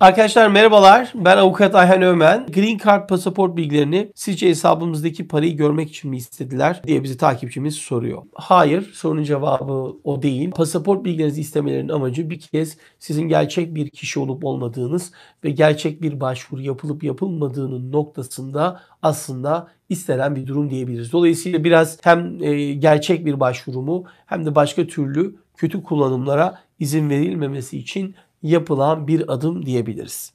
Arkadaşlar merhabalar. Ben avukat Ayhan Ömen. Green Card pasaport bilgilerini sizce hesabımızdaki parayı görmek için mi istediler diye bizi takipçimiz soruyor. Hayır, sorunun cevabı o değil. Pasaport bilgilerinizi istemelerinin amacı bir kez sizin gerçek bir kişi olup olmadığınız ve gerçek bir başvuru yapılıp yapılmadığının noktasında aslında istenen bir durum diyebiliriz. Dolayısıyla biraz hem e, gerçek bir başvurumu hem de başka türlü kötü kullanımlara izin verilmemesi için yapılan bir adım diyebiliriz.